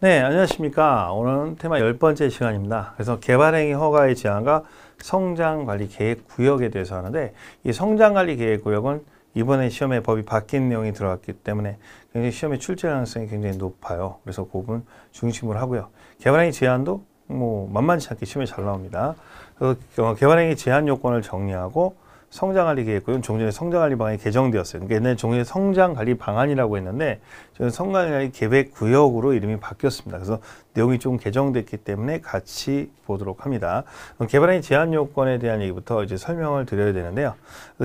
네, 안녕하십니까. 오늘은 테마 열 번째 시간입니다. 그래서 개발행위 허가의 제한과 성장관리 계획 구역에 대해서 하는데 이 성장관리 계획 구역은 이번에 시험에 법이 바뀐 내용이 들어갔기 때문에 굉장히 시험의 출제 가능성이 굉장히 높아요. 그래서 그 부분 중심으로 하고요. 개발행위 제한도 뭐 만만치 않게 시험에 잘 나옵니다. 어, 개발행위 제한 요건을 정리하고 성장관리 계획구역은 종전에 성장관리 방안이 개정되었어요. 그러니까 옛날에 종전에 성장관리 방안이라고 했는데 저는 성장관리 계획 구역으로 이름이 바뀌었습니다. 그래서 내용이 좀 개정됐기 때문에 같이 보도록 합니다. 개발행위 제한 요건에 대한 얘기부터 이제 설명을 드려야 되는데요.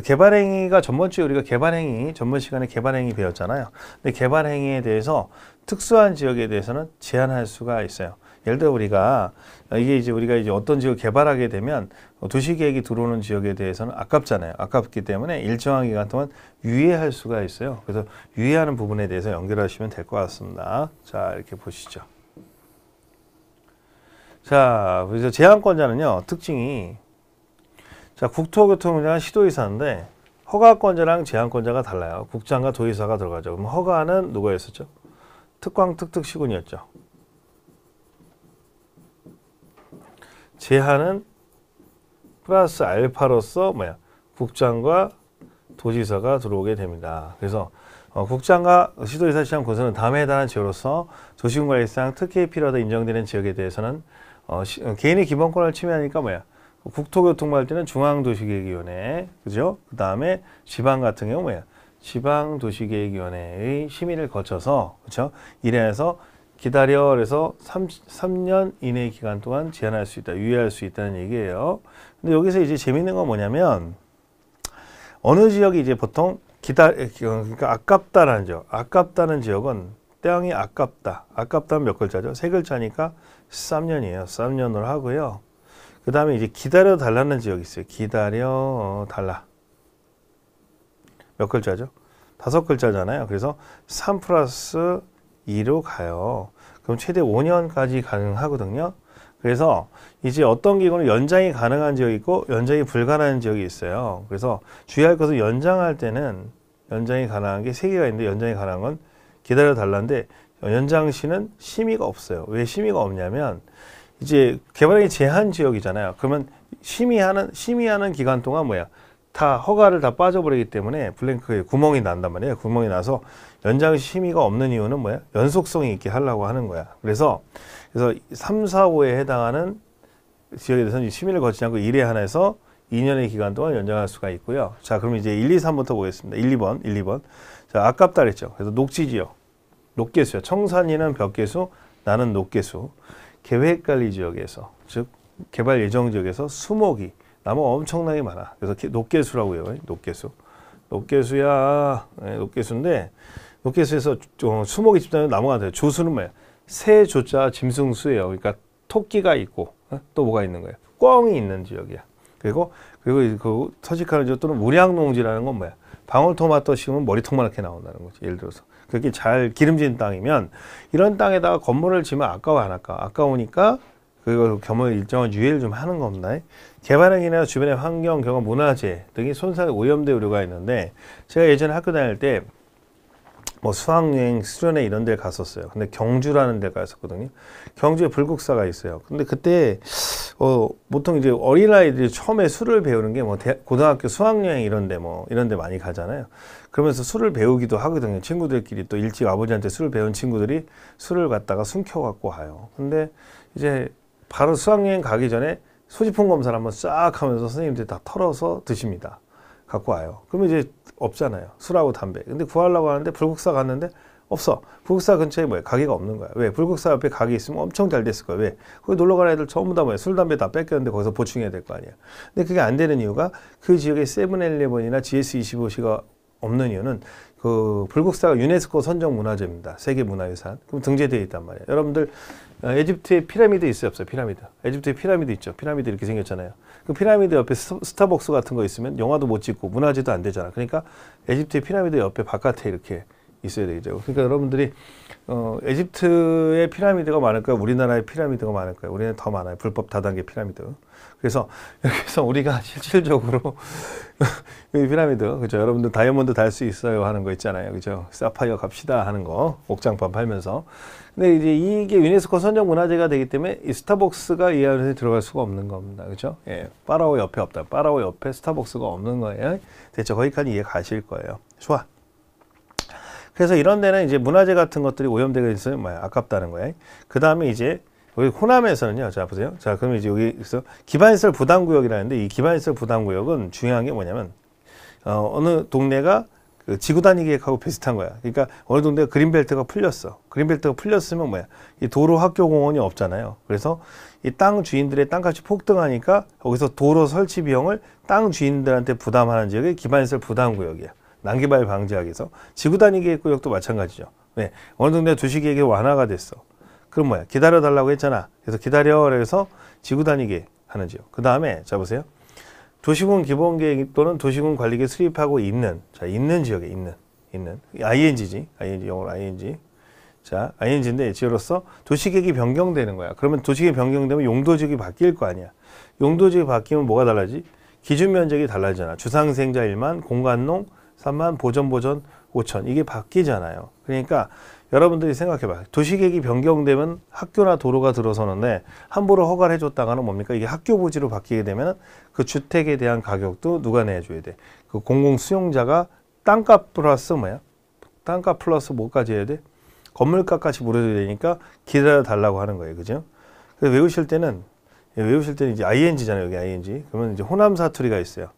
개발행위가 전번 주에 우리가 개발행위 전번 시간에 개발행위 배웠잖아요. 근데 개발행위에 대해서 특수한 지역에 대해서는 제한할 수가 있어요. 예를 들어 우리가 이게 이제 우리가 이제 어떤 지역 개발하게 되면 도시 계획이 들어오는 지역에 대해서는 아깝잖아요. 아깝기 때문에 일정한 기간 동안 유예할 수가 있어요. 그래서 유예하는 부분에 대해서 연결하시면 될 것 같습니다. 자, 이렇게 보시죠. 자, 그래서 제한권자는요, 특징이 자, 국토교통부장 시도의사인데 허가권자랑 제한권자가 달라요. 국장과 도의사가 들어가죠. 그럼 허가는 누구였었죠? 특광 특특시군이었죠. 제한은 플러스 알파로서 뭐야 국장과 도지사가 들어오게 됩니다. 그래서 어, 국장과 시도지사 시장 군수는 다음에 해당하는 지역으로서 도시군관리상 특혜에 필요하다 인정되는 지역에 대해서는 어, 시, 어, 개인의 기본권을 침해하니까 뭐야 국토교통부 할 때는 중앙도시계획위원회 그죠? 그 다음에 지방 같은 경우 뭐야 지방도시계획위원회의 심의를 거쳐서 그렇죠? 이래서 기다려 그래서 3, 3년 이내 기간 동안 제한할 수 있다, 유예할 수 있다는 얘기예요. 근데 여기서 이제 재밌는 건 뭐냐면 어느 지역이 이제 보통 기다 그러니까 아깝다라는 지역, 아깝다는 지역은 땅이 아깝다. 아깝다는 몇 글자죠? 세 글자니까 3년이에요. 3년으로 하고요. 그 다음에 이제 기다려 달라는 지역이 있어요. 기다려 달라. 몇 글자죠? 다섯 글자잖아요. 그래서 3 플러스 2로 가요. 그럼 최대 5년까지 가능하거든요. 그래서 이제 어떤 경우는 연장이 가능한 지역이 있고 연장이 불가능한 지역이 있어요. 그래서 주의할 것은 연장할 때는 연장이 가능한 게세 개가 있는데 연장이 가능한 건 기다려 달라는데 연장 시는 심의가 없어요. 왜 심의가 없냐면 이제 개발이 제한 지역이잖아요. 그러면 심의하는 심의하는 기간 동안 뭐야? 다 허가를 다 빠져버리기 때문에 블랭크에 구멍이 난단 말이에요. 구멍이 나서 연장 심의가 없는 이유는 뭐야? 연속성이 있게 하려고 하는 거야. 그래서 그래서 3, 4, 5에 해당하는 지역에 대해서는 심의를 거치지 않고 1회 하나에서 2년의 기간 동안 연장할 수가 있고요. 자, 그럼 이제 1, 2, 3부터 보겠습니다. 1, 2번, 1, 2번. 자, 아깝다 그랬죠. 그래서 녹지 지역, 녹개수요. 청산이는 벽개수, 나는 녹개수. 계획관리 지역에서, 즉 개발 예정 지역에서 수목이 나무 엄청나게 많아. 그래서 녹개수라고요. 녹개수. 녹개수야. 네, 녹개수인데 녹개수에서 수목이 집단에 나무가 돼요. 조수는 뭐야? 새 조자 짐승수예요. 그러니까 토끼가 있고 어? 또 뭐가 있는 거예요? 꿩이 있는 지역이야. 그리고 그리고 그 서식하는 지역 또는 무량농지라는 건 뭐야? 방울토마토 심으면 머리통만하게 나온다는 거지. 예를 들어서 그게 잘 기름진 땅이면 이런 땅에다가 건물을 지면 아까워 안 아까워? 아까우니까 그걸 겸허 일정한 유예를 좀 하는 겁니다. 개발행위나 주변의 환경, 경험, 문화재 등이 손상에 오염될 우려가 있는데 제가 예전에 학교 다닐 때 뭐 수학여행, 수련회 이런 데 갔었어요. 근데 경주라는 데 갔었거든요. 경주에 불국사가 있어요. 근데 그때 어 보통 이제 어린아이들이 처음에 술을 배우는 게 뭐 고등학교 수학여행 이런 데 뭐 이런 데 많이 가잖아요. 그러면서 술을 배우기도 하거든요. 친구들끼리 또 일찍 아버지한테 술을 배운 친구들이 술을 갖다가 숨겨 갖고 와요. 근데 이제 바로 수학여행 가기 전에 소지품 검사를 한번 싹 하면서 선생님들이 다 털어서 드십니다. 갖고 와요. 그러면 이제 없잖아요. 술하고 담배. 근데 구하려고 하는데 불국사 갔는데 없어. 불국사 근처에 뭐야? 가게가 없는 거야. 왜? 불국사 옆에 가게 있으면 엄청 잘 됐을 거야. 왜? 거기 놀러 가는 애들 전부 다 뭐야? 술, 담배 다 뺏겼는데 거기서 보충해야 될 거 아니야. 근데 그게 안 되는 이유가 그 지역에 세븐일레븐이나 GS25 CU가 없는 이유는 그 불국사가 유네스코 선정 문화재입니다. 세계 문화유산. 그럼 등재되어 있단 말이에요. 여러분들 어, 에집트에 피라미드 있어요, 없어요? 피라미드. 에집트에 피라미드 있죠. 피라미드 이렇게 생겼잖아요. 그 피라미드 옆에 스타벅스 같은 거 있으면 영화도 못 찍고 문화재도 안 되잖아. 그러니까 에집트의 피라미드 옆에 바깥에 이렇게 있어야 되죠. 그러니까 여러분들이 어, 에집트의 피라미드가 많을까요? 우리나라의 피라미드가 많을까요? 우리는 더 많아요. 불법 다단계 피라미드. 그래서 여기서 우리가 실질적으로 이 피라미드, 그죠? 여러분들 다이아몬드 달 수 있어요 하는 거 있잖아요. 그죠? 사파이어 갑시다 하는 거. 옥장판 팔면서. 근데 이제 이게 유네스코 선정 문화재가 되기 때문에 이 스타벅스가 이 안에 들어갈 수가 없는 겁니다. 그죠? 예. 파라오 옆에 없다. 파라오 옆에 스타벅스가 없는 거예요. 대체 거기까지 이해 가실 거예요. 좋아. 그래서 이런 데는 이제 문화재 같은 것들이 오염되어 있으면 뭐야? 아깝다는 거예요. 그 다음에 이제 여기 호남에서는요. 자 보세요. 자 그럼 이제 여기서 기반시설 부담구역이라는데 이 기반시설 부담구역은 중요한 게 뭐냐면 어, 어느 동네가 그 지구 단위 계획하고 비슷한 거야. 그러니까 어느 동네가 그린벨트가 풀렸어. 그린벨트가 풀렸으면 뭐야? 이 도로, 학교, 공원이 없잖아요. 그래서 이 땅 주인들의 땅값이 폭등하니까 여기서 도로 설치 비용을 땅 주인들한테 부담하는 지역이 기반시설 부담 구역이야. 난개발 방지하기 위해서 지구 단위 계획 구역도 마찬가지죠. 왜? 어느 동네 도시 계획이 완화가 됐어. 그럼 뭐야? 기다려 달라고 했잖아. 그래서 기다려 그래서 지구 단위 계획 하는 지역. 그 다음에 자 보세요. 도시군 기본 계획 또는 도시군 관리 계획 수립하고 있는 자 있는 지역에 있는 있는 ing지 ing 영어로 ing 자 ing인데 지어로서 도시계획이 변경되는 거야. 그러면 도시계획 변경되면 용도지역이 바뀔 거 아니야. 용도지역이 바뀌면 뭐가 달라지? 기준 면적이 달라지잖아. 주상생자 1만, 공간농 3만, 보전 보전 5천 이게 바뀌잖아요. 그러니까 여러분들이 생각해봐. 도시계획이 변경되면 학교나 도로가 들어서는데 함부로 허가를 해줬다가는 뭡니까? 이게 학교 부지로 바뀌게 되면 그 주택에 대한 가격도 누가 내줘야 돼? 그 공공 수용자가 땅값 플러스 뭐야? 땅값 플러스 뭐까지 해야 돼? 건물값까지 물어줘야 되니까 기다려 달라고 하는 거예요. 그죠? 외우실 때는 외우실 때는 이제 ing잖아요. 여기 ing. 그러면 이제 호남 사투리가 있어요.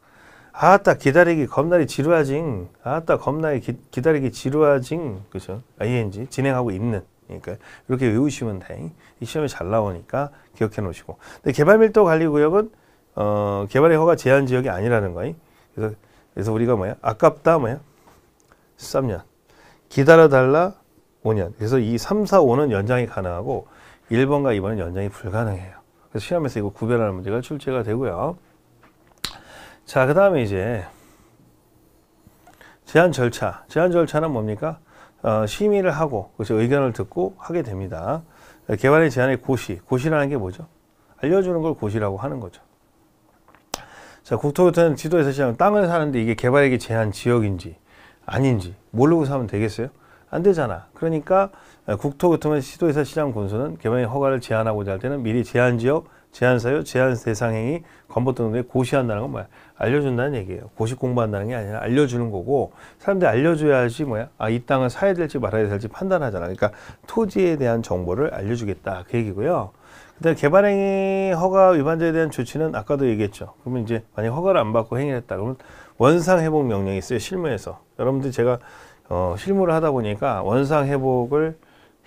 아따 기다리기 겁나리 지루하징 아따 겁나리 기, 기다리기 지루하징 그죠 ing 진행하고 있는 그러니까 이렇게 외우시면 돼. 이 시험에 잘 나오니까 기억해 놓으시고. 근데 개발 밀도 관리 구역은 어, 개발의 허가 제한 지역이 아니라는 거예요. 그래서 그래서 우리가 뭐야? 아깝다 뭐야? 13년. 기다려 달라 5년. 그래서 이 3, 4, 5는 연장이 가능하고 1번과 2번은 연장이 불가능해요. 그래서 시험에서 이거 구별하는 문제가 출제가 되고요. 자, 그 다음에 이제 제한 절차. 제한 절차는 뭡니까? 어, 심의를 하고 그래서 의견을 듣고 하게 됩니다. 개발의 제한의 고시. 고시라는 게 뭐죠? 알려주는 걸 고시라고 하는 거죠. 자, 국토교통은 지도에서 시작 땅을 사는데 이게 개발액이 제한 지역인지 아닌지 모르고 사면 되겠어요? 안 되잖아. 그러니까 국토교통은 시도에서 시장 군수는 개발의 허가를 제한하고자 할 때는 미리 제한 지역, 제한 사유, 제한 대상 행위, 건보 등에 고시한다는 건 뭐야? 알려준다는 얘기예요. 고시 공부한다는 게 아니라 알려주는 거고 사람들이 알려줘야지 뭐야? 아, 이 땅을 사야 될지 말아야 될지 판단하잖아. 그러니까 토지에 대한 정보를 알려주겠다. 그 얘기고요. 그다음에 개발행위 허가 위반자에 대한 조치는 아까도 얘기했죠. 그러면 이제 만약 허가를 안 받고 행위를 했다 그러면 원상 회복 명령이 있어요. 실무에서. 여러분들 제가 어, 실무를 하다 보니까 원상 회복을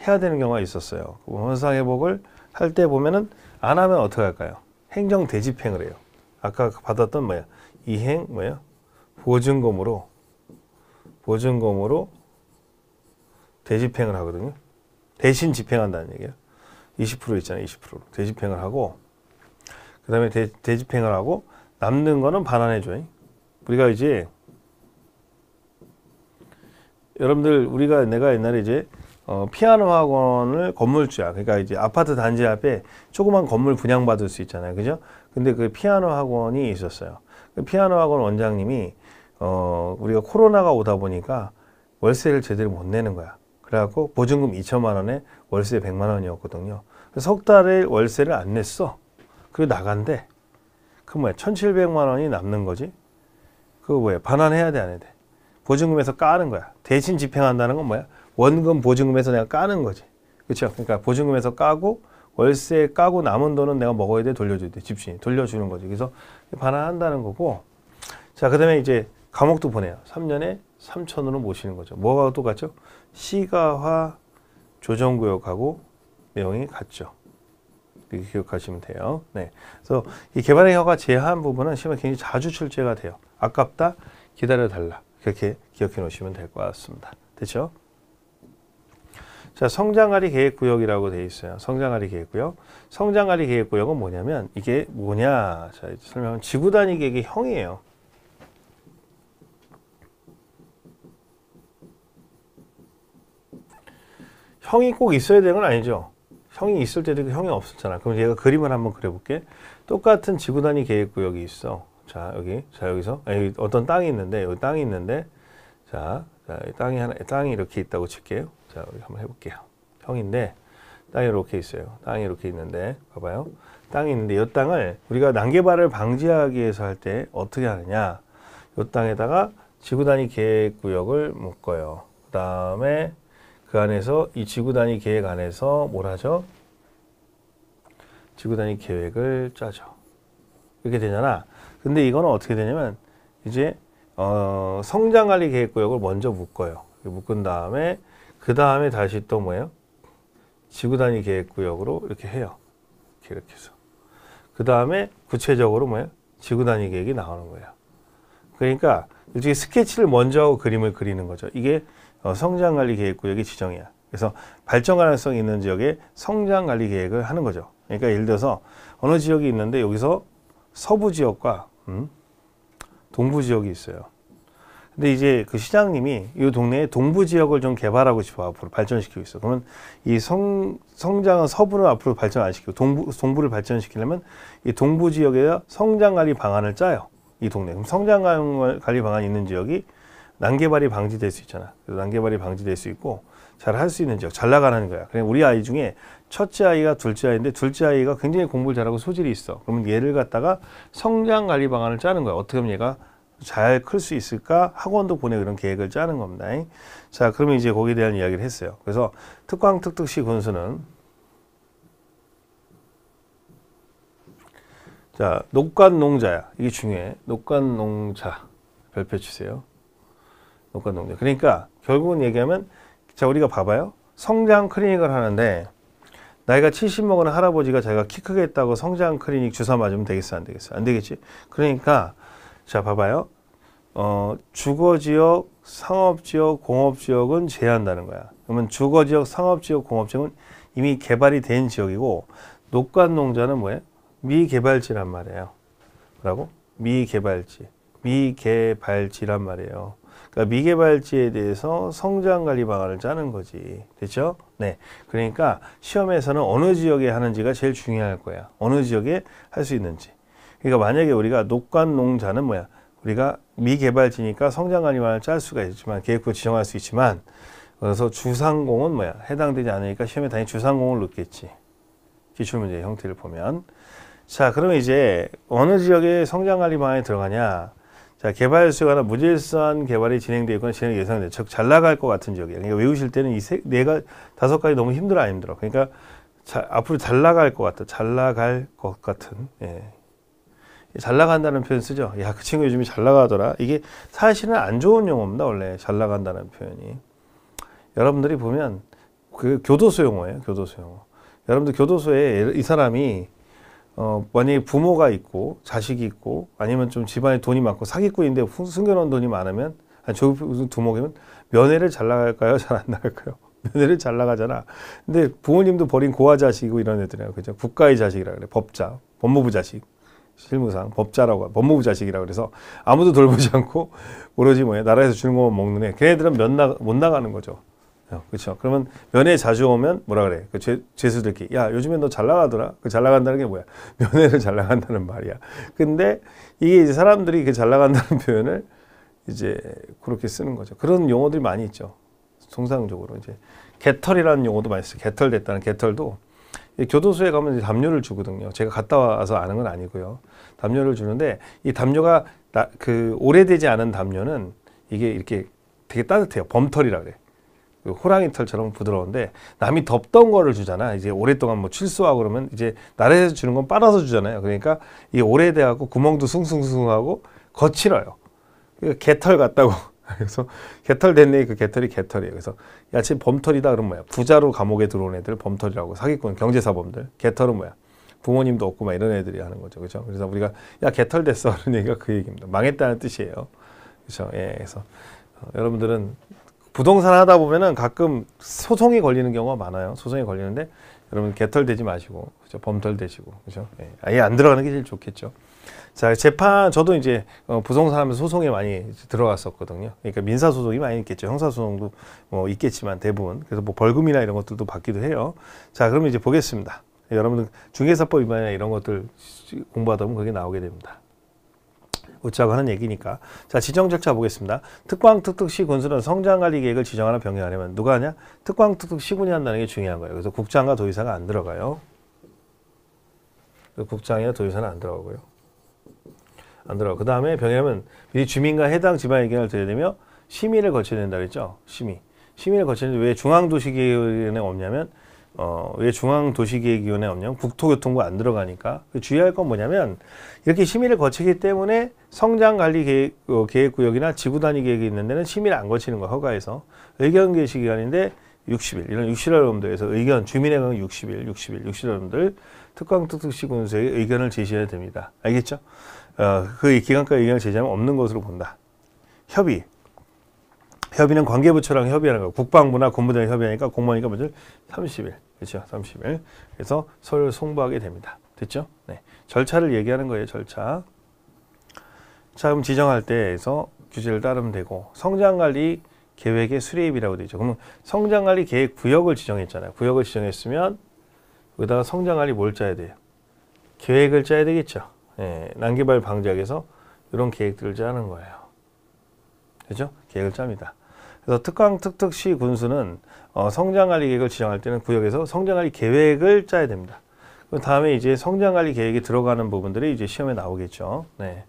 해야 되는 경우가 있었어요. 원상 회복을 할 때 보면은 안 하면 어떻게 할까요? 행정 대집행을 해요. 아까 받았던 뭐야? 이행 뭐야? 보증금으로 보증금으로 대집행을 하거든요. 대신 집행한다는 얘기예요. 20% 있잖아요. 20% 대집행을 하고 그다음에 대, 대집행을 하고 남는 거는 반환해 줘요. 우리가 이제 여러분들 우리가 내가 옛날에 이제 어, 피아노 학원을 건물주야. 그러니까 이제 아파트 단지 앞에 조그만 건물 분양받을 수 있잖아요. 그죠? 근데 그 피아노 학원이 있었어요. 그 피아노 학원 원장님이 어, 우리가 코로나가 오다 보니까 월세를 제대로 못 내는 거야. 그래갖고 보증금 2천만 원에 월세 100만 원이었거든요. 석 달을 월세를 안 냈어. 그리고 나간대. 그 뭐야? 1,700만 원이 남는 거지. 그거 뭐야? 반환해야 돼, 안 해야 돼? 보증금에서 까는 거야. 대신 집행한다는 건 뭐야? 원금 보증금에서 내가 까는 거지. 그렇죠? 그러니까 보증금에서 까고 월세 까고 남은 돈은 내가 먹어야 돼, 돌려줘야 돼. 집주인이 돌려주는 거지. 그래서 반환한다는 거고. 자, 그다음에 이제 감옥도 보내요. 3년에 3천으로 모시는 거죠. 뭐가 똑같죠? 시가화 조정구역하고 내용이 같죠. 이렇게 기억하시면 돼요. 네. 그래서 이 개발의 허가 제한 부분은 시험에 굉장히 자주 출제가 돼요. 아깝다, 기다려 달라. 그렇게 기억해 놓으시면 될 것 같습니다. 됐죠? 자, 성장관리 계획구역이라고 되어 있어요. 성장관리 계획구역. 성장관리 계획구역은 뭐냐면 이게 뭐냐? 자, 설명은 지구 단위 계획의 형이에요. 형이 꼭 있어야 되는 건 아니죠. 형이 있을 때도 있고 형이 없었잖아. 그럼 얘가 그림을 한번 그려볼게. 똑같은 지구 단위 계획구역이 있어. 자 여기 자 여기서 아, 여기 어떤 땅이 있는데 여기 땅이 있는데 자, 자이 땅이 하나 땅이 이렇게 있다고 칠게요. 자 여기 한번 해볼게요. 형인데 땅이 이렇게 있어요. 땅이 이렇게 있는데 봐봐요. 땅이 있는데 이 땅을 우리가 난개발을 방지하기 위해서 할 때 어떻게 하느냐? 이 땅에다가 지구 단위 계획 구역을 묶어요. 그 다음에 그 안에서 이 지구 단위 계획 안에서 뭘 하죠? 지구 단위 계획을 짜죠. 이렇게 되잖아. 근데 이거는 어떻게 되냐면 이제 어, 성장 관리 계획 구역을 먼저 묶어요. 묶은 다음에 그 다음에 다시 또 뭐예요? 지구 단위 계획 구역으로 이렇게 해요. 이렇게 이렇게 해서. 그 다음에 구체적으로 뭐예요? 지구 단위 계획이 나오는 거예요. 그러니까 일종의 스케치를 먼저 하고 그림을 그리는 거죠. 이게 어, 성장 관리 계획 구역의 지정이야. 그래서 발전 가능성 있는 지역에 성장 관리 계획을 하는 거죠. 그러니까 예를 들어서 어느 지역이 있는데 여기서 서부 지역과 음, 동부 지역이 있어요. 근데 이제 그 시장님이 이 동네에 동부 지역을 좀 개발하고 싶어 앞으로 발전시키고 있어. 그러면 이 성, 성장은 서부는 앞으로 발전 안 시키고 동부, 동부를 발전시키려면 이 동부 지역에 성장 관리 방안을 짜요. 이 동네. 그럼 성장 관리 방안이 있는 지역이 난개발이 방지될 수 있잖아. 난개발이 방지될 수 있고 잘 할 수 있는 지역, 잘 나가는 거야. 그냥 우리 아이 중에 첫째 아이가 둘째 아이인데 둘째 아이가 굉장히 공부를 잘하고 소질이 있어. 그러면 얘를 갖다가 성장 관리 방안을 짜는 거야. 어떻게 하면 얘가 잘 클 수 있을까? 학원도 보내 그런 계획을 짜는 겁니다. 자, 그러면 이제 거기에 대한 이야기를 했어요. 그래서 특광 특특시 군수는 자, 녹관 농자야. 이게 중요해. 녹관 농자. 별표 치세요. 녹관 농자. 그러니까 결국은 얘기하면 자, 우리가 봐봐요. 성장 클리닉을 하는데 나이가 70 먹은 할아버지가 자기가 키 크겠다고 성장 클리닉 주사 맞으면 되겠어? 안 되겠어? 안 되겠지? 그러니까 자, 봐봐요. 어, 주거지역, 상업지역, 공업지역은 제한다는 거야. 그러면 주거지역, 상업지역, 공업지역은 이미 개발이 된 지역이고 녹관농자는 뭐예요? 미개발지란 말이에요. 뭐라고? 미개발지. 미개발지란 말이에요. 그러니까 미개발지에 대해서 성장 관리 방안을 짜는 거지. 됐죠? 네. 그러니까 시험에서는 어느 지역에 하는지가 제일 중요할 거야. 어느 지역에 할 수 있는지. 그러니까 만약에 우리가 녹관 농자는 뭐야? 우리가 미개발지니까 성장 관리 방안을 짤 수가 있지만 계획부 지정할 수 있지만 그래서 주상공은 뭐야? 해당되지 않으니까 시험에 당연히 주상공을 넣겠지. 기출문제 형태를 보면. 자, 그러면 이제 어느 지역에 성장 관리 방안이 들어가냐? 자, 개발 수요가 무질서한 개발이 진행되어 있거나 진행 예상돼. 즉, 잘 나갈 것 같은 지역이야. 그러니까 외우실 때는 이 세, 네가, 다섯 가지 너무 힘들어, 안 힘들어. 그러니까 자, 앞으로 잘 나갈 것 같다. 잘 나갈 것 같은. 예. 잘 나간다는 표현 쓰죠. 야, 그 친구 요즘에 잘 나가더라. 이게 사실은 안 좋은 용어입니다. 원래 잘 나간다는 표현이. 여러분들이 보면 그 교도소 용어예요. 교도소 용어. 여러분들 교도소에 이 사람이 어, 만약에 부모가 있고 자식이 있고 아니면 좀 집안에 돈이 많고 사기꾼인데 숨겨놓은 돈이 많으면 아니 저 두목이면 면회를 잘 나갈까요? 잘 안 나갈까요? 면회를 잘 나가잖아. 근데 부모님도 버린 고아 자식이고 이런 애들이야. 그죠? 국가의 자식이라 그래. 법자, 법무부 자식. 실무상 법자라고 법무부 자식이라 그래서 아무도 돌보지 않고 오로지 뭐야 나라에서 주는 것만 먹는 애. 걔네들은 면나못 나가는 거죠. 그렇죠. 그러면 면회 자주 오면 뭐라 그래? 그 죄, 죄수들끼리 야 요즘에 너 잘 나가더라. 그 잘 나간다는 게 뭐야? 면회를 잘 나간다는 말이야. 근데 이게 이제 사람들이 그 잘 나간다는 표현을 이제 그렇게 쓰는 거죠. 그런 용어들이 많이 있죠. 통상적으로 이제 개털이라는 용어도 많이 써요. 개털 됐다는 개털도 교도소에 가면 담요를 주거든요. 제가 갔다 와서 아는 건 아니고요. 담요를 주는데 이 담요가 나, 그 오래되지 않은 담요는 이게 이렇게 되게 따뜻해요. 범털이라 그래. 그 호랑이 털처럼 부드러운데 남이 덥던 거를 주잖아. 이제 오랫동안 뭐 출소하고 그러면 이제 나라에서 주는 건 빨아서 주잖아요. 그러니까 이게 오래돼 갖고 구멍도 숭숭숭하고 거칠어요. 그러니까 개털 같다고. 그래서 개털 됐네 그 개털이 개털이에요. 그래서 야 지금 범털이다 그러면 뭐야? 부자로 감옥에 들어온 애들 범털이라고 사기꾼 경제사범들. 개털은 뭐야? 부모님도 없고 막 이런 애들이 하는 거죠. 그렇죠? 그래서 우리가 야 개털 됐어 그런 얘기가 그 얘기입니다. 망했다는 뜻이에요. 그렇죠? 예. 그래서 어, 여러분들은 부동산 하다 보면은 가끔 소송이 걸리는 경우가 많아요. 소송이 걸리는데 여러분 개털 되지 마시고 그죠 범털 되시고 그죠 예, 아예 안 들어가는 게 제일 좋겠죠. 자 재판 저도 이제 어, 부동산 하면서 소송에 많이 들어갔었거든요. 그러니까 민사 소송이 많이 있겠죠. 형사 소송도 뭐 있겠지만 대부분 그래서 뭐 벌금이나 이런 것들도 받기도 해요. 자 그러면 이제 보겠습니다. 여러분들 중개사법 위반이나 이런 것들 공부하다 보면 그게 나오게 됩니다. 웃자고 하는 얘기니까. 자, 지정 절차 보겠습니다. 특광 특특시 군수는 성장관리 계획을 지정하나 변경하려면 누가 하냐? 특광 특특 시군이 한다는 게 중요한 거예요. 그래서 국장과 도의사가 안 들어가요. 국장이나 도의사는 안 들어가고요. 안 들어가. 그 다음에 병행하면 미 주민과 해당 지방 의견을 들어야 되며 심의를 거쳐야 된다 그랬죠. 심의. 심의를 거쳐야 되는데 왜 중앙도시계획위원회 없냐면 어, 왜 중앙도시계획위원회 없냐면 국토교통부 안 들어가니까. 그 주의할 건 뭐냐면 이렇게 심의를 거치기 때문에 성장관리 어, 계획, 구역이나 지구단위 계획이 있는 데는 심의를 안 거치는 거 허가해서. 의견 개시 기간인데 60일 이런 60일 여러분들에서 의견 주민의 강 60일 60일 60일 여러분들 특광특특시군수에 의견을 제시해야 됩니다. 알겠죠? 어, 그 기간까지 의견을 제시하면 없는 것으로 본다. 협의 협의는 관계부처랑 협의하는 거 국방부나 군부장이 협의하니까 공무원이니까 먼저 30일. 그렇죠? 30일. 그래서 서울 송부하게 됩니다. 됐죠? 네. 절차를 얘기하는 거예요 절차. 자 그럼 지정할 때에서 규제를 따르면 되고 성장관리 계획의 수립이라고 되죠. 그러면 성장관리 계획 구역을 지정했잖아요. 구역을 지정했으면 여기다가 성장관리 뭘 짜야 돼요? 계획을 짜야 되겠죠. 네, 난개발 방지하기위해서 이런 계획들을 짜는 거예요. 그죠? 계획을 짭니다 그래서 특강 특특시 군수는 어, 성장관리 계획을 지정할 때는 구역에서 성장관리 계획을 짜야 됩니다. 그 다음에 이제 성장관리 계획이 들어가는 부분들이 이제 시험에 나오겠죠. 네.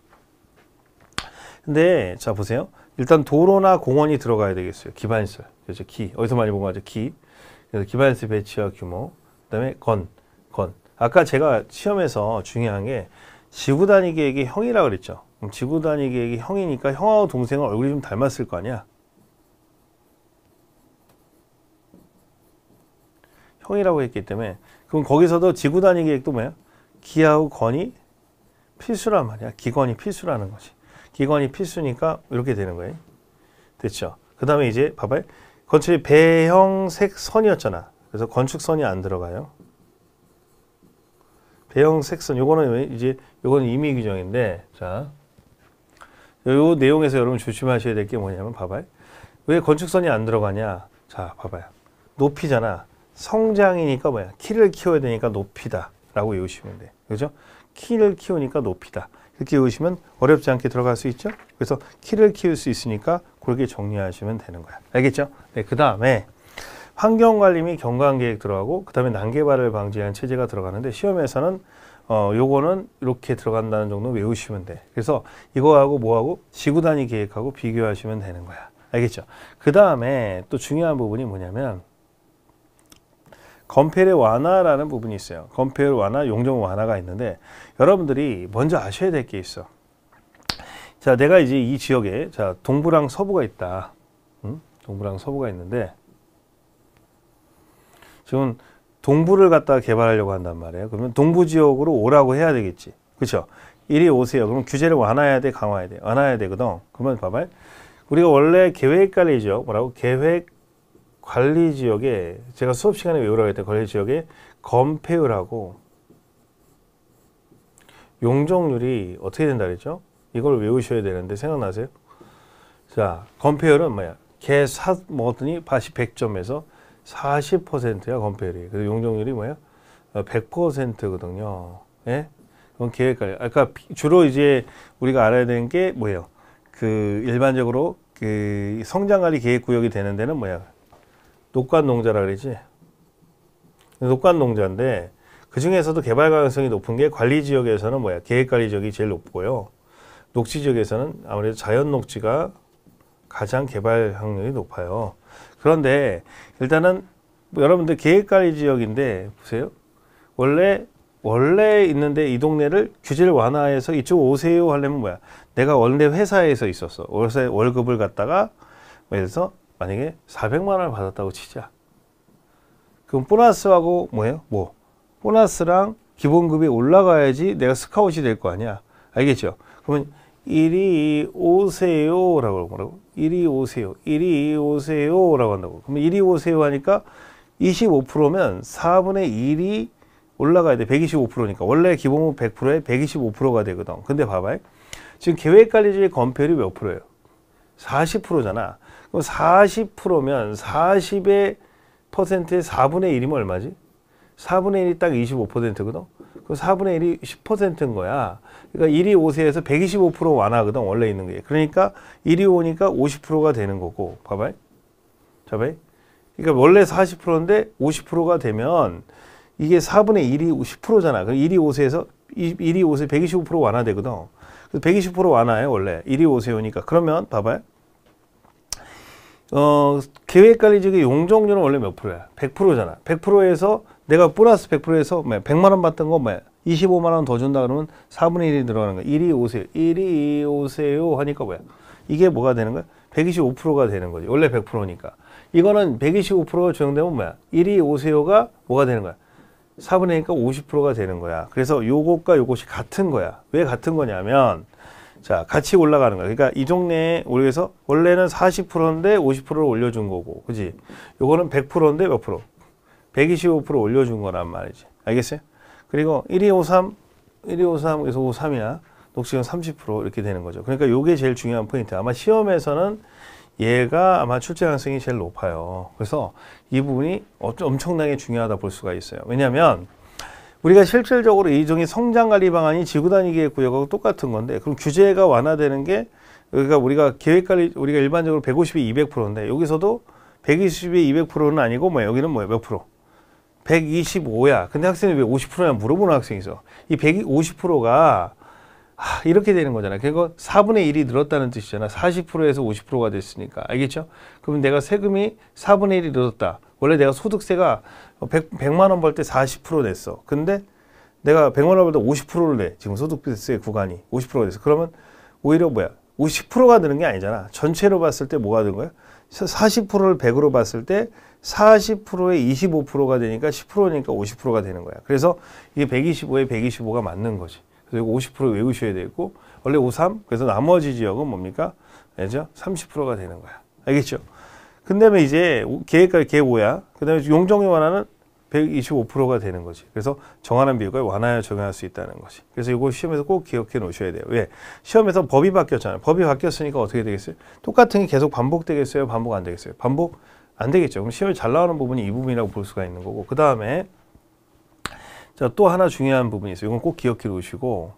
근데 자 보세요. 일단 도로나 공원이 들어가야 되겠어요. 기반시설. 그렇죠. 기. 어디서 많이 본 거죠? 기. 그래서 기반시설 배치와 규모. 그다음에 건. 건. 아까 제가 시험에서 중요한 게 지구 단위 계획이 형이라고 그랬죠. 지구 단위 계획이 형이니까 형하고 동생은 얼굴이 좀 닮았을 거 아니야. 형이라고 했기 때문에 그럼 거기서도 지구 단위 계획도 뭐야? 기하고 건이 필수란 말이야. 기건이 필수라는 거지. 기건이 필수니까 이렇게 되는 거예요. 됐죠? 그 다음에 이제 봐봐요. 건축이 배형색 선이었잖아. 그래서 건축선이 안 들어가요. 배형색 선, 요거는 이제, 요거는 임의 규정인데, 자. 요 내용에서 여러분 조심하셔야 될 게 뭐냐면, 봐봐요. 왜 건축선이 안 들어가냐? 자, 봐봐요. 높이잖아. 성장이니까 뭐야? 키를 키워야 되니까 높이다. 라고 외우시면 돼. 그죠? 키를 키우니까 높이다. 이렇게 외우시면 어렵지 않게 들어갈 수 있죠? 그래서 키를 키울 수 있으니까 그렇게 정리하시면 되는 거야. 알겠죠? 네, 그 다음에 환경관리 및 경관계획 들어가고 그 다음에 난개발을 방지하는 체제가 들어가는데 시험에서는 어, 요거는 이렇게 들어간다는 정도 외우시면 돼. 그래서 이거하고 뭐하고 지구 단위 계획하고 비교하시면 되는 거야. 알겠죠? 그 다음에 또 중요한 부분이 뭐냐면 건폐율의 완화라는 부분이 있어요. 건폐율 완화, 용적 완화가 있는데 여러분들이 먼저 아셔야 될 게 있어. 자, 내가 이제 이 지역에 자 동부랑 서부가 있다. 응? 동부랑 서부가 있는데 지금 동부를 갖다 개발하려고 한단 말이에요. 그러면 동부 지역으로 오라고 해야 되겠지. 그렇죠? 이리 오세요. 그럼 규제를 완화해야 돼, 강화해야 돼. 완화해야 되거든. 그러면 봐봐요. 우리가 원래 계획 관리 지역 뭐라고 계획 관리 지역에 제가 수업 시간에 외우라고 했던 관리 지역에 건폐율하고 용적률이 어떻게 된다 그랬죠? 이걸 외우셔야 되는데 생각나세요? 자, 건폐율은 뭐야? 개사 뭐더니 다시 100점에서 40%야 건폐율이. 그래서 용적률이 뭐야? 100%거든요. 예? 그건 계획 관리. 아까 주로 이제 우리가 알아야 되는 게 뭐예요? 그 일반적으로 그 성장 관리 계획 구역이 되는 데는 뭐야? 녹관 농자라 그러지. 녹관 농자인데 그 중에서도 개발 가능성이 높은 게 관리 지역에서는 뭐야? 계획 관리 지역이 제일 높고요. 녹지 지역에서는 아무래도 자연 녹지가 가장 개발 확률이 높아요. 그런데 일단은 뭐 여러분들 계획 관리 지역인데 보세요. 원래 원래 있는데 이 동네를 규제를 완화해서 이쪽 오세요 하려면 뭐야? 내가 원래 회사에서 있었어. 월급을 갖다가 뭐 예를 들어서 만약에 400만 원을 받았다고 치자. 그럼 보너스하고 뭐예요? 뭐 보너스랑 기본급이 올라가야지 내가 스카웃이 될 거 아니야. 알겠죠? 그러면 이리 오세요 라고 뭐라고? 이리 오세요. 이리 오세요 라고 한다고. 그러면 이리 오세요 하니까 25%면 4분의 1이 올라가야 돼. 125%니까. 원래 기본무 100%에 125%가 되거든. 근데 봐봐요. 지금 계획관리주의 건폐율이 몇 프로예요? 40%잖아. 그럼 40%면 40의 퍼센트의 4분의 1이면 얼마지? 4분의 1이 딱 25%거든. 그 4분의 1이 10%인 거야. 그러니까 1이 5세에서 125% 완화거든. 원래 있는 게. 그러니까 1이 오니까 50%가 되는 거고. 봐봐요. 봐봐요. 그러니까 원래 40%인데 50%가 되면 이게 4분의 1이 10%잖아. 그럼 1이 5세에서 1이 5세 125% 완화되거든. 그래서 120% 완화해 원래 1이 5세요니까. 그러면 봐봐요. 어, 계획관리직의 용적률은 원래 몇 프로야? 100%잖아. 100%에서 내가 보너스 100%에서 100만 원 받던 거 뭐야? 25만 원 더 준다 그러면 4분의 1이 들어가는 거야. 1이 오세요. 1이 오세요 하니까 뭐야? 이게 뭐가 되는 거야? 125%가 되는 거지. 원래 100%니까. 이거는 125%가 적용되면 뭐야? 1이 오세요가 뭐가 되는 거야? 4분의 1이니까 50%가 되는 거야. 그래서 요것과 요것이 같은 거야. 왜 같은 거냐면 자, 같이 올라가는 거야. 그러니까 이 종류에 올려서 원래는 40%인데 50%를 올려준 거고, 그지? 요거는 100%인데 몇 프로? 125% 올려준 거란 말이지. 알겠어요? 그리고 1253, 1253, 그래서 53이야. 녹색은 30% 이렇게 되는 거죠. 그러니까 요게 제일 중요한 포인트. 아마 시험에서는 얘가 아마 출제 가능성이 제일 높아요. 그래서 이 부분이 엄청나게 중요하다 볼 수가 있어요. 왜냐하면 우리가 실질적으로 이 종의 성장 관리 방안이 지구 단위 계획 구역하고 똑같은 건데 그럼 규제가 완화되는 게 그러니까 우리가 계획 관리 우리가 일반적으로 150이 200%인데 여기서도 120이 200%는 아니고 뭐 여기는 뭐야 몇 프로? 125야. 근데 학생이 왜 50%냐 물어보는 학생이 있어. 이 150%가 하, 이렇게 되는 거잖아. 그리고 4분의 1이 늘었다는 뜻이잖아. 40%에서 50%가 됐으니까. 알겠죠? 그러면 내가 세금이 4분의 1이 늘었다. 원래 내가 소득세가 100, 100만 원 벌 때 40% 냈어. 근데 내가 100만 원 벌 때 50%를 내. 지금 소득세 구간이 50%가 됐어. 그러면 오히려 뭐야? 50%가 드는 게 아니잖아. 전체로 봤을 때 뭐가 든 거야? 40%를 100으로 봤을 때 40%에 25%가 되니까 10%니까 50%가 되는 거야. 그래서 이게 125에 125가 맞는 거지. 그래서 50% 외우셔야 되고 원래 53 그래서 나머지 지역은 뭡니까? 알죠? 30%가 되는 거야. 알겠죠? 근데 이제 계획과 계획 5야. 그 다음에 용적의 완화는 125%가 되는 거지. 그래서 정하는 비율과 완화에 적용할 수 있다는 거지. 그래서 이거 시험에서 꼭 기억해 놓으셔야 돼요. 왜? 시험에서 법이 바뀌었잖아요. 법이 바뀌었으니까 어떻게 되겠어요? 똑같은 게 계속 반복되겠어요? 반복 안 되겠어요? 반복 안 되겠죠. 그럼 시험에 잘 나오는 부분이 이 부분이라고 볼 수가 있는 거고. 그 다음에 자, 또 하나 중요한 부분이 있어요. 이건 꼭 기억해 놓으시고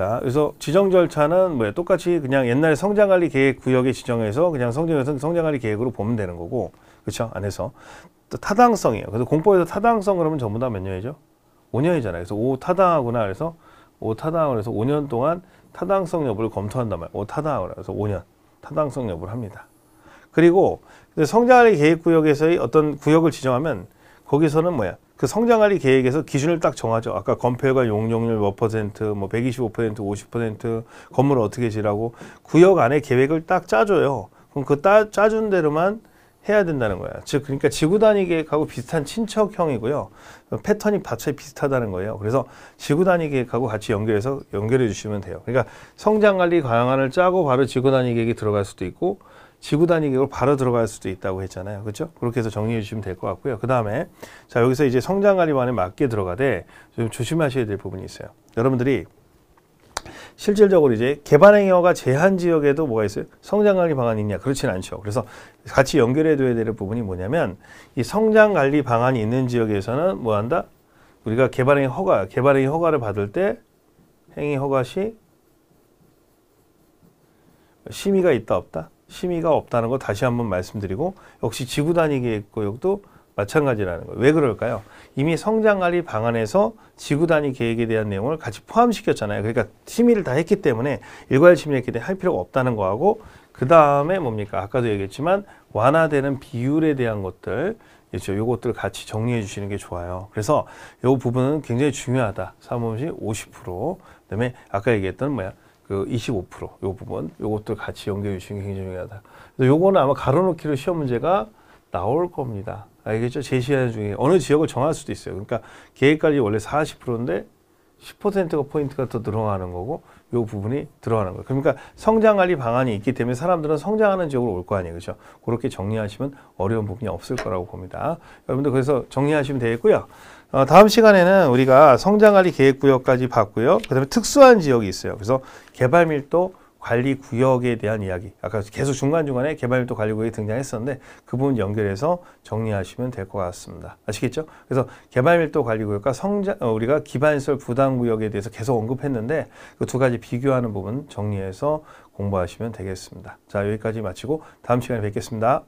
자, 그래서 지정 절차는 뭐야? 똑같이 그냥 옛날 성장관리 계획 구역에 지정해서 그냥 성장, 성장관리 계획으로 보면 되는 거고, 그렇죠? 안에서 또 타당성이에요. 그래서 공법에서 타당성 그러면 전부 다 몇 년이죠? 5년이잖아요. 그래서 오 타당하구나. 그래서 오 타당하고 그래서 5년 동안 타당성 여부를 검토한단 말이에요. 오 타당하구나. 그래서 5년 타당성 여부를 합니다. 그리고 성장관리 계획 구역에서의 어떤 구역을 지정하면 거기서는 뭐야? 그 성장관리 계획에서 기준을 딱 정하죠. 아까 건폐율과 용적률 몇 퍼센트, 뭐 125%, 50% 건물을 어떻게 지라고 구역 안에 계획을 딱 짜줘요. 그럼 그 따, 짜준 대로만 해야 된다는 거야. 즉, 그러니까 지구 단위 계획하고 비슷한 친척형이고요. 패턴이 바차히 비슷하다는 거예요. 그래서 지구 단위 계획하고 같이 연결해서 연결해 주시면 돼요. 그러니까 성장 관리 방안을 짜고 바로 지구 단위 계획이 들어갈 수도 있고 지구 단위 계획으로 바로 들어갈 수도 있다고 했잖아요. 그렇죠? 그렇게 해서 정리해 주시면 될 것 같고요. 그 다음에 자 여기서 이제 성장 관리반에 맞게 들어가되 좀 조심하셔야 될 부분이 있어요. 여러분들이 실질적으로 이제 개발 행위가 제한 지역에도 뭐가 있어요? 성장 관리 방안이 있냐? 그렇지는 않죠. 그래서 같이 연결해 둬야 될 부분이 뭐냐면 이 성장 관리 방안이 있는 지역에서는 뭐 한다? 우리가 개발 행위 허가, 개발 행위 허가를 받을 때 행위 허가 시 심의가 있다 없다? 심의가 없다는 거 다시 한번 말씀드리고 역시 지구 단위 계획 구역도 마찬가지라는 거예요. 왜 그럴까요? 이미 성장관리 방안에서 지구 단위 계획에 대한 내용을 같이 포함시켰잖아요. 그러니까 심의를 다 했기 때문에 일괄 심의했기 때문에 할 필요가 없다는 거하고 그 다음에 뭡니까? 아까도 얘기했지만 완화되는 비율에 대한 것들 그렇죠. 요것들 같이 정리해 주시는 게 좋아요. 그래서 요 부분은 굉장히 중요하다. 사무시 50% 그다음에 아까 얘기했던 뭐야? 그 25%요 부분 요것들 같이 연결해 주시는 게 굉장히 중요하다. 그래서 요거는 아마 가로놓기로 시험 문제가 나올 겁니다. 알겠죠? 제시하는 중에 어느 지역을 정할 수도 있어요. 그러니까 계획 관리 원래 40%인데 10%가 포인트가 더 들어가는 거고 요 부분이 들어가는 거예요. 그러니까 성장 관리 방안이 있기 때문에 사람들은 성장하는 지역으로 올 거 아니에요. 그렇죠? 그렇게 정리하시면 어려운 부분이 없을 거라고 봅니다. 여러분들 그래서 정리하시면 되겠고요. 어, 다음 시간에는 우리가 성장 관리 계획 구역까지 봤고요. 그다음에 특수한 지역이 있어요. 그래서 개발 밀도 관리 구역에 대한 이야기. 아까 계속 중간중간에 개발 밀도 관리 구역이 등장했었는데 그 부분 연결해서 정리하시면 될 것 같습니다. 아시겠죠? 그래서 개발 밀도 관리 구역과 성장 어, 우리가 기반시설 부담 구역에 대해서 계속 언급했는데 그 두 가지 비교하는 부분 정리해서 공부하시면 되겠습니다. 자, 여기까지 마치고 다음 시간에 뵙겠습니다.